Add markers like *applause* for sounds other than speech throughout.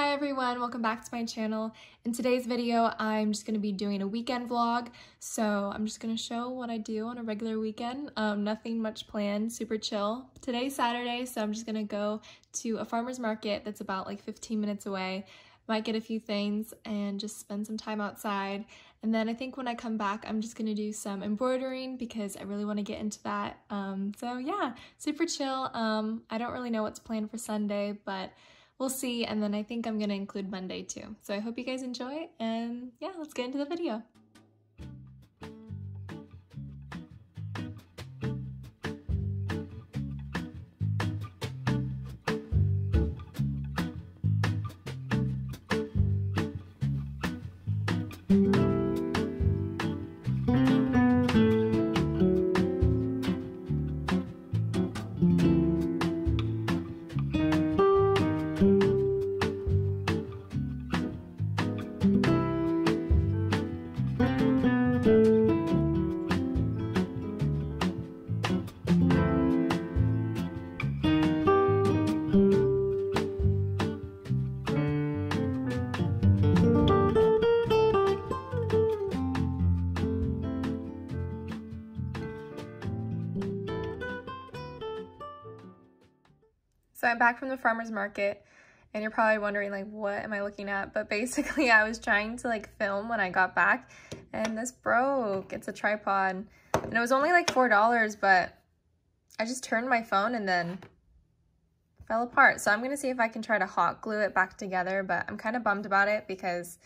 Hi everyone, welcome back to my channel. In today's video, I'm just gonna be doing a weekend vlog. So I'm just gonna show what I do on a regular weekend. Um, nothing much planned, super chill. Today's Saturday, so I'm just gonna go to a farmer's market that's about like 15 minutes away. Might get a few things and just spend some time outside. And then I think when I come back, I'm just gonna do some embroidering because I really wanna get into that. Um, so yeah, super chill. Um, I don't really know what's planned for Sunday, but we'll see. And then I think I'm gonna include Monday too. So I hope you guys enjoy and yeah, let's get into the video. I'm back from the farmer's market and you're probably wondering like what am I looking at? But basically *laughs* I was trying to like film when I got back and this broke. It's a tripod and it was only like four dollars but I just turned my phone and then fell apart. So I'm gonna see if I can try to hot glue it back together but I'm kind of bummed about it because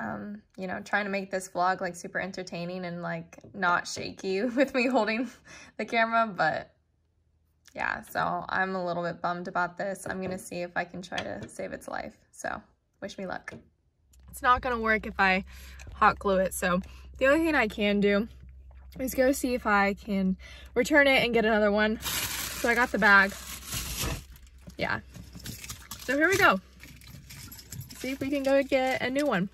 um you know trying to make this vlog like super entertaining and like not shaky *laughs* with me holding the camera but yeah, so I'm a little bit bummed about this. I'm gonna see if I can try to save its life. So wish me luck. It's not gonna work if I hot glue it. So the only thing I can do is go see if I can return it and get another one. So I got the bag. Yeah. So here we go. See if we can go get a new one.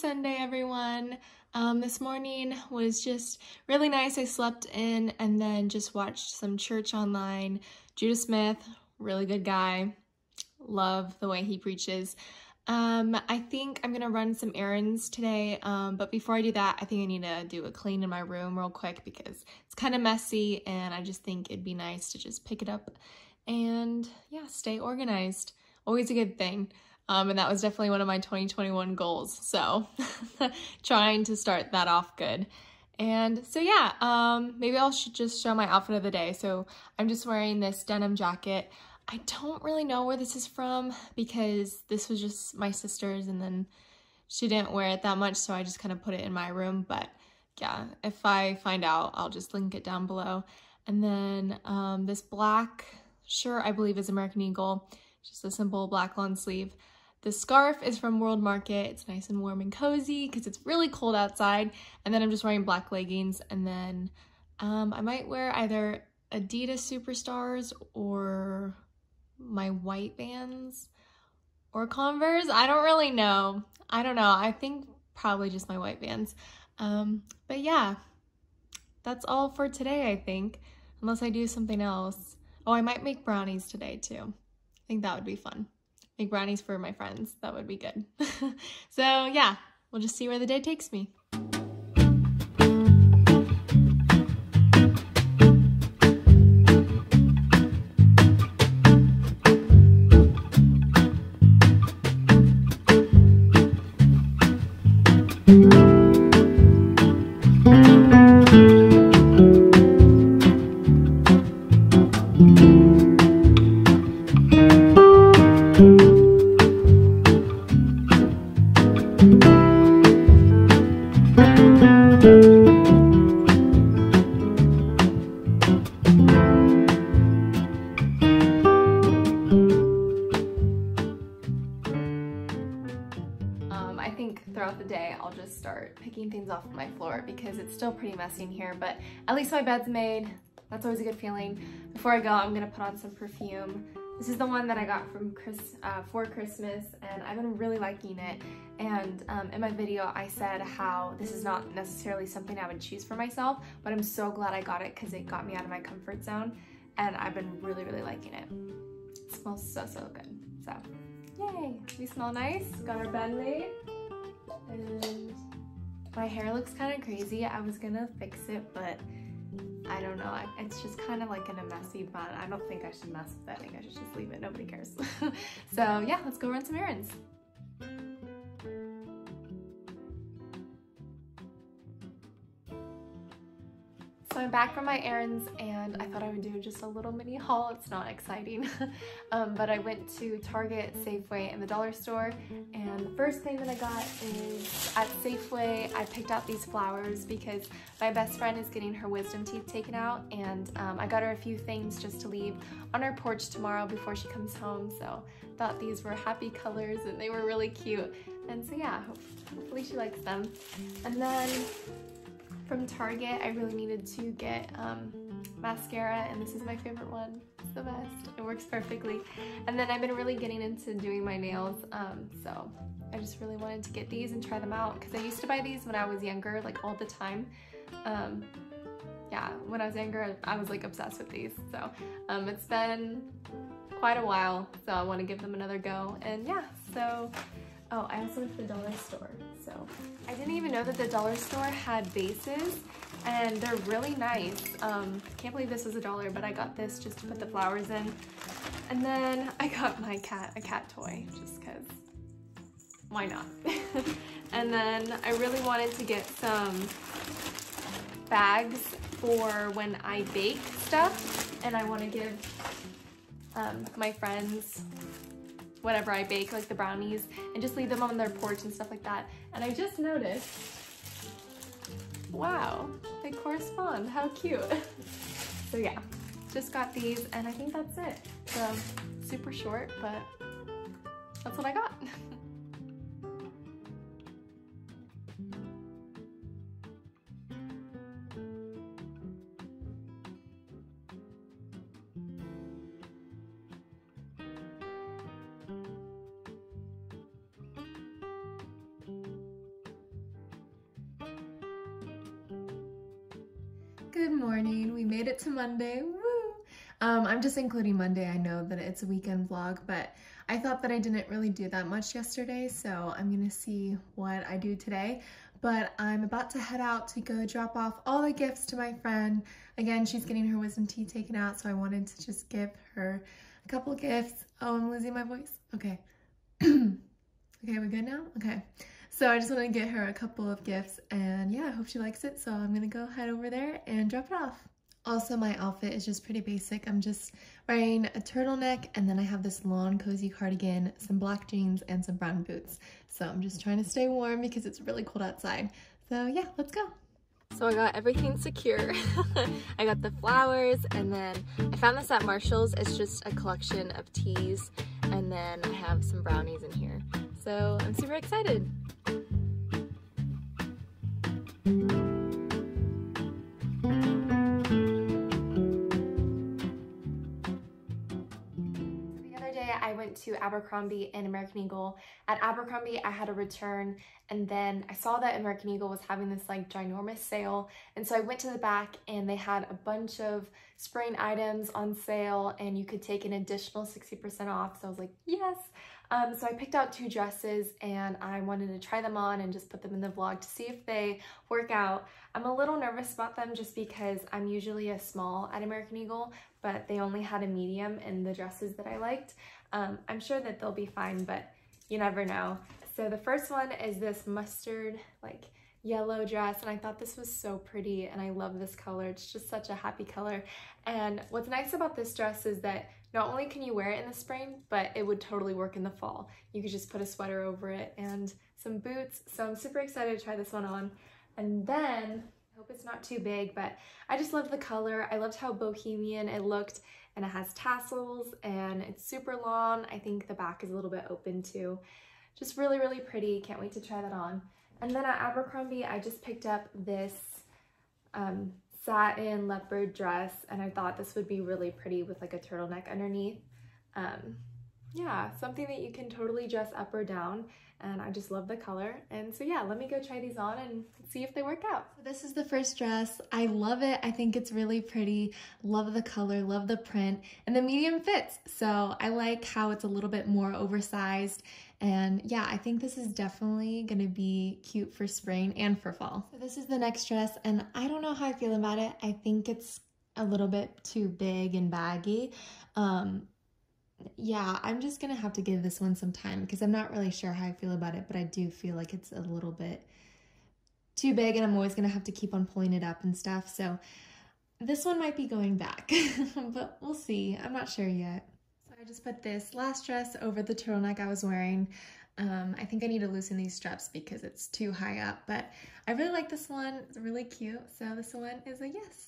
Sunday, everyone. Um, this morning was just really nice. I slept in and then just watched some church online. Judah Smith, really good guy. Love the way he preaches. Um, I think I'm going to run some errands today, um, but before I do that, I think I need to do a clean in my room real quick because it's kind of messy and I just think it'd be nice to just pick it up and yeah, stay organized. Always a good thing. Um, and that was definitely one of my 2021 goals. So *laughs* trying to start that off good. And so yeah, um, maybe I'll should just show my outfit of the day. So I'm just wearing this denim jacket. I don't really know where this is from because this was just my sister's and then she didn't wear it that much. So I just kind of put it in my room. But yeah, if I find out, I'll just link it down below. And then um, this black shirt, I believe is American Eagle. Just a simple black long sleeve. The scarf is from World Market. It's nice and warm and cozy because it's really cold outside. And then I'm just wearing black leggings. And then um, I might wear either Adidas Superstars or my white Vans or Converse. I don't really know. I don't know. I think probably just my white Vans. Um, but yeah, that's all for today, I think. unless I do something else. Oh, I might make brownies today too. I think that would be fun. Make brownies for my friends. That would be good. *laughs* so yeah, we'll just see where the day takes me. Throughout the day, I'll just start picking things off my floor because it's still pretty messy in here, but at least my bed's made. That's always a good feeling. Before I go, I'm gonna put on some perfume. This is the one that I got from Chris uh, for Christmas and I've been really liking it. And um, in my video, I said how this is not necessarily something I would choose for myself, but I'm so glad I got it because it got me out of my comfort zone and I've been really, really liking it. It smells so, so good. So, yay, we smell nice. Got our bed made. And my hair looks kind of crazy. I was gonna fix it, but I don't know. It's just kind of like in a messy bun. I don't think I should mess with it. I think I should just leave it. Nobody cares. *laughs* so yeah, let's go run some errands. I'm back from my errands and I thought I would do just a little mini haul. It's not exciting, *laughs* um, but I went to Target, Safeway, and the dollar store. And the first thing that I got is at Safeway, I picked out these flowers because my best friend is getting her wisdom teeth taken out. And um, I got her a few things just to leave on her porch tomorrow before she comes home. So I thought these were happy colors and they were really cute. And so yeah, hopefully she likes them. And then from Target. I really needed to get um, mascara and this is my favorite one. It's the best. It works perfectly. And then I've been really getting into doing my nails. Um, so I just really wanted to get these and try them out because I used to buy these when I was younger, like all the time. Um, yeah, when I was younger, I was like obsessed with these. So um, it's been quite a while, so I want to give them another go. And yeah, so Oh, I also went to the dollar store. So I didn't even know that the dollar store had bases and they're really nice. Um, can't believe this was a dollar, but I got this just to put the flowers in. And then I got my cat a cat toy just cause why not? *laughs* and then I really wanted to get some bags for when I bake stuff and I want to give um, my friends whatever I bake, like the brownies, and just leave them on their porch and stuff like that. And I just noticed, wow, they correspond, how cute. *laughs* so yeah, just got these and I think that's it. So super short, but that's what I got. *laughs* Good morning. We made it to Monday. Woo! Um, I'm just including Monday. I know that it's a weekend vlog, but I thought that I didn't really do that much yesterday, so I'm gonna see what I do today. But I'm about to head out to go drop off all the gifts to my friend. Again, she's getting her wisdom teeth taken out, so I wanted to just give her couple gifts. Oh, I'm losing my voice. Okay. *clears throat* okay, we good now? Okay. So I just want to get her a couple of gifts and yeah, I hope she likes it. So I'm going to go head over there and drop it off. Also, my outfit is just pretty basic. I'm just wearing a turtleneck and then I have this long cozy cardigan, some black jeans, and some brown boots. So I'm just trying to stay warm because it's really cold outside. So yeah, let's go. So I got everything secure. *laughs* I got the flowers and then I found this at Marshall's. It's just a collection of teas and then I have some brownies in here. So I'm super excited. To Abercrombie and American Eagle. At Abercrombie, I had a return and then I saw that American Eagle was having this like ginormous sale. And so I went to the back and they had a bunch of spring items on sale and you could take an additional 60% off. So I was like, yes. Um, so I picked out two dresses and I wanted to try them on and just put them in the vlog to see if they work out. I'm a little nervous about them just because I'm usually a small at American Eagle, but they only had a medium in the dresses that I liked. Um, I'm sure that they'll be fine, but you never know. So the first one is this mustard like yellow dress and I thought this was so pretty and I love this color. It's just such a happy color. And what's nice about this dress is that not only can you wear it in the spring, but it would totally work in the fall. You could just put a sweater over it and some boots. So I'm super excited to try this one on. And then, I hope it's not too big, but I just loved the color. I loved how bohemian it looked and it has tassels and it's super long. I think the back is a little bit open too. Just really, really pretty. Can't wait to try that on. And then at Abercrombie, I just picked up this um, satin leopard dress and I thought this would be really pretty with like a turtleneck underneath. Um, yeah, something that you can totally dress up or down and I just love the color. And so yeah, let me go try these on and see if they work out. This is the first dress. I love it. I think it's really pretty. Love the color, love the print, and the medium fits. So I like how it's a little bit more oversized. And yeah, I think this is definitely gonna be cute for spring and for fall. So this is the next dress and I don't know how I feel about it. I think it's a little bit too big and baggy. Um, yeah, I'm just gonna have to give this one some time because I'm not really sure how I feel about it, but I do feel like it's a little bit too big and I'm always gonna have to keep on pulling it up and stuff. So this one might be going back, *laughs* but we'll see. I'm not sure yet. So I just put this last dress over the turtleneck I was wearing. Um, I think I need to loosen these straps because it's too high up, but I really like this one. It's really cute. So this one is a yes.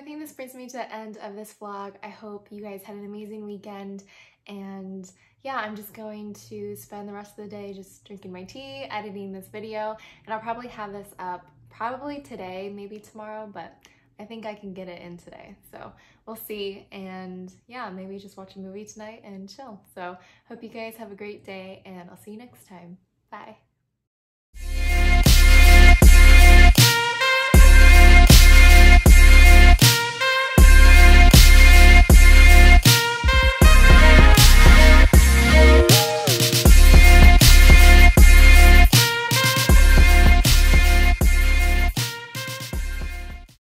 I think this brings me to the end of this vlog. I hope you guys had an amazing weekend and yeah, I'm just going to spend the rest of the day just drinking my tea, editing this video, and I'll probably have this up probably today, maybe tomorrow, but I think I can get it in today. So we'll see. And yeah, maybe just watch a movie tonight and chill. So hope you guys have a great day and I'll see you next time. Bye.